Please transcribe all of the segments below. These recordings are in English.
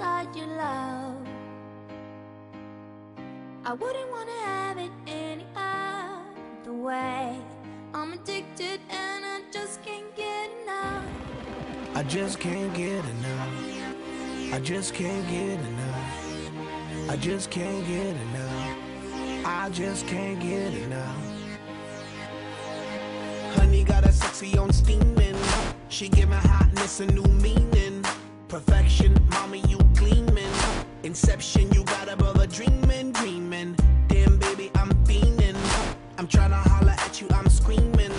love. I wouldn't wanna have it any other way. I'm addicted and I just can't get enough. I just can't get enough. I just can't get enough. I just can't get enough. I just can't get enough. Honey got a sexy on steaming. She giving hotness a new meaning. Perfection, mommy, you. Inception, you got a brother dreaming, dreaming. Damn, baby, I'm fiending. I'm trying to holler at you, I'm screaming.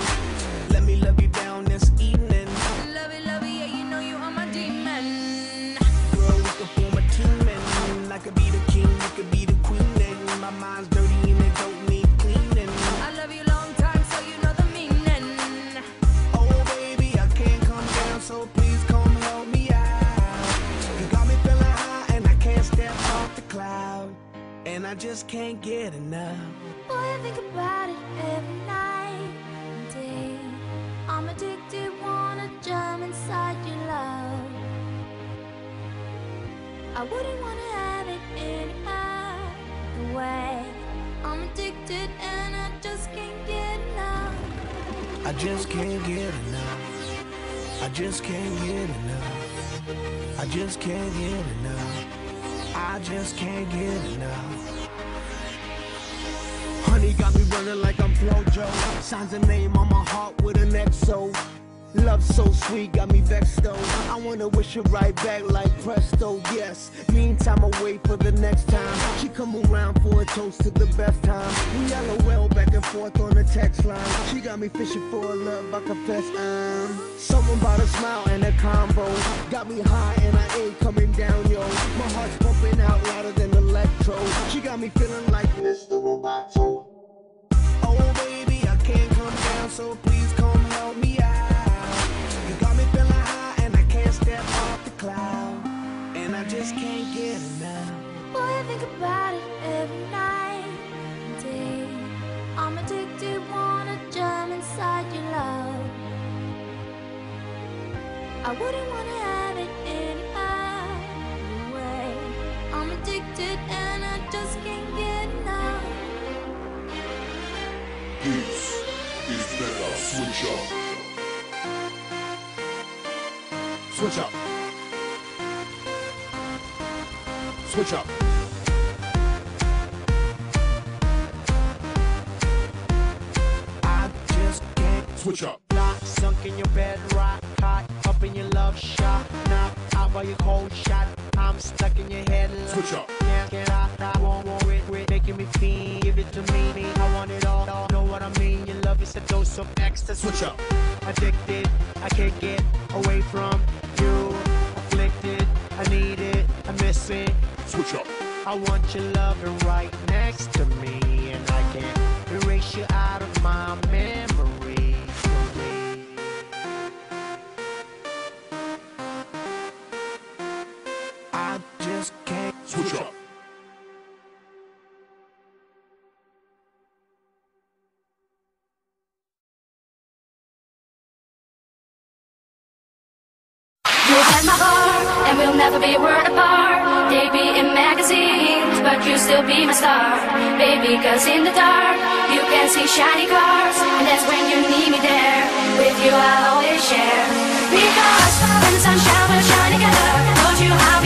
And I just can't get enough. Boy, I think about it every night and day. I'm addicted, wanna jump inside your love. I wouldn't wanna have it any other way. I'm addicted and I just can't get enough. I just can't get enough. I just can't get enough. I just can't get enough. I just can't get enough. Honey got me running like I'm Flojo. Signs a name on my heart with an XO. Love so sweet, got me vexed though. I wanna wish her right back like presto, yes. Meantime, I wait for the next time. She come around for a toast to the best time. We LOL back and forth on the text line. She got me fishing for a love, I confess I'm. Someone bought a smile and a combo. Got me high and I ain't coming down, yo. My heart's pumping out louder than electro. She got me feeling like Mr. Roboto. Oh baby, I can't come down, so please about it every night and day. I'm addicted, wanna jump inside your love. I wouldn't wanna have it any other way. I'm addicted and I just can't get enough. This is Mega Switch Up. Switch up. Switch up. Switch up. Not sunk in your bed, rock hot, up in your love shot. Now out by your cold shot. I'm stuck in your head. Switch up. Can't get out, I won't want it, it, making me feel. Give it to me, me. I want it all, all. Know what I mean? Your love is a dose of ecstasy. Switch up. Addicted, I can't get away from you. Afflicted, I need it, I miss it. Switch up. I want your loving right next to me, and I can't erase you out of my memory. You had my heart, and we'll never be a word apart. They be in magazines, but you still be my star. Baby, cause in the dark, you can see shiny cars. And that's when you need me there. With you, I'll always share. Because when the sun shines, we'll shine together. Told you I'll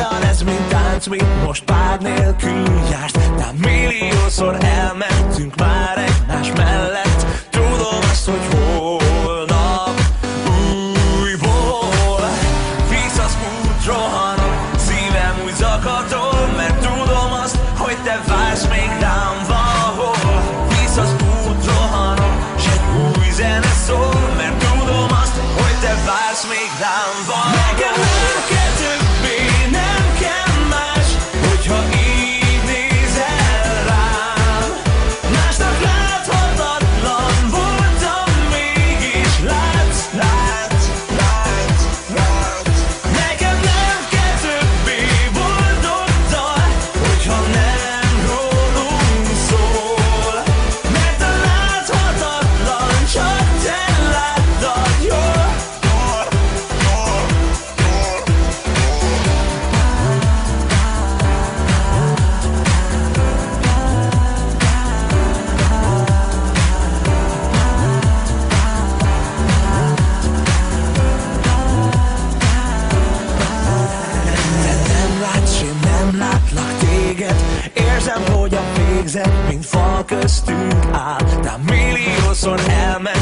Olyan ez, mint tánc, mint most pár nélkül jársz De milliószor elmentünk már egymás mellett. Tudom azt, hogy holnap újból Visz az út, rohanok, szívem úgy zakatol Mert tudom azt, hogy te vársz még rám valahol. Visz az út, rohanok, s egy új zene szól Mert tudom azt, hogy te vársz még rám valahol. Hiszem, hogy a végzet, mint fal köztünk áll, de milliószor elment.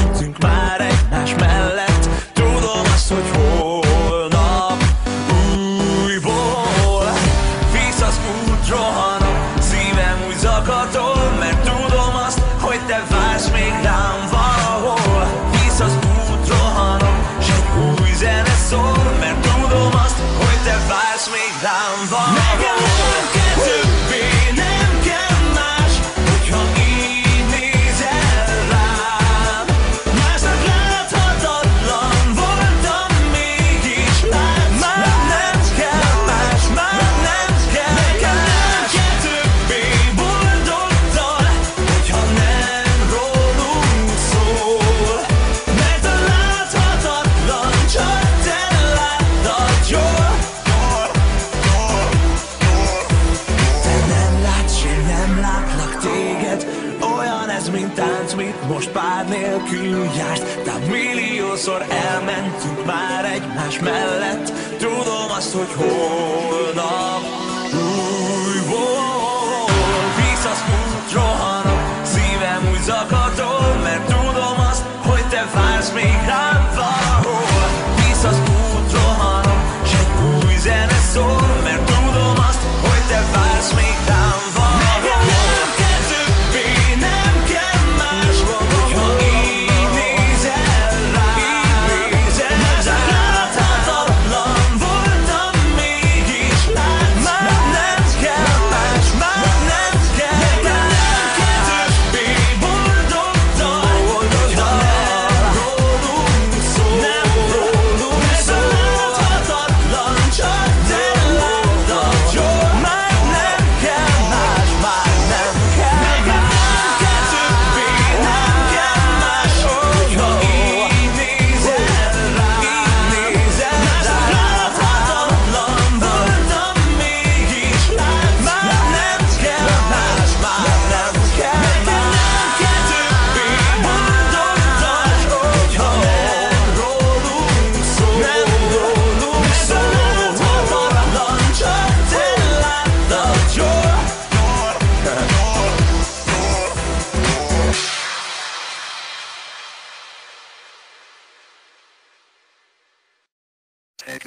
Hányszor elmentünk már egymás mellett. Tudom azt, hogy hol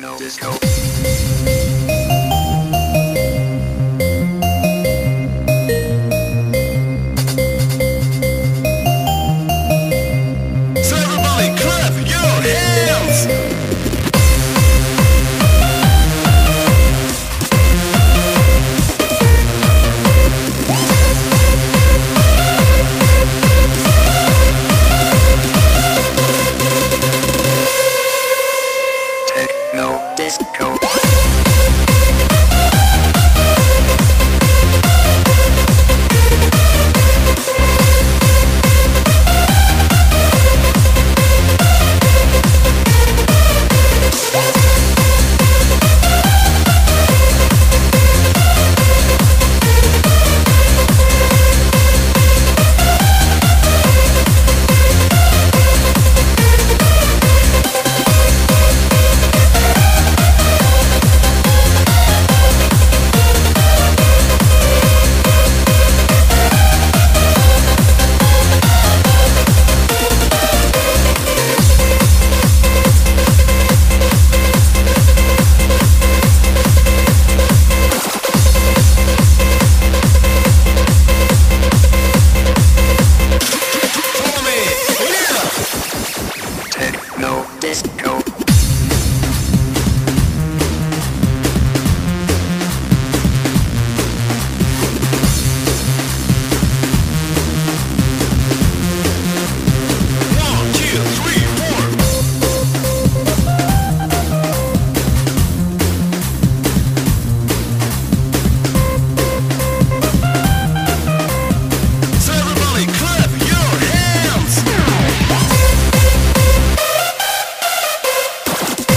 disco.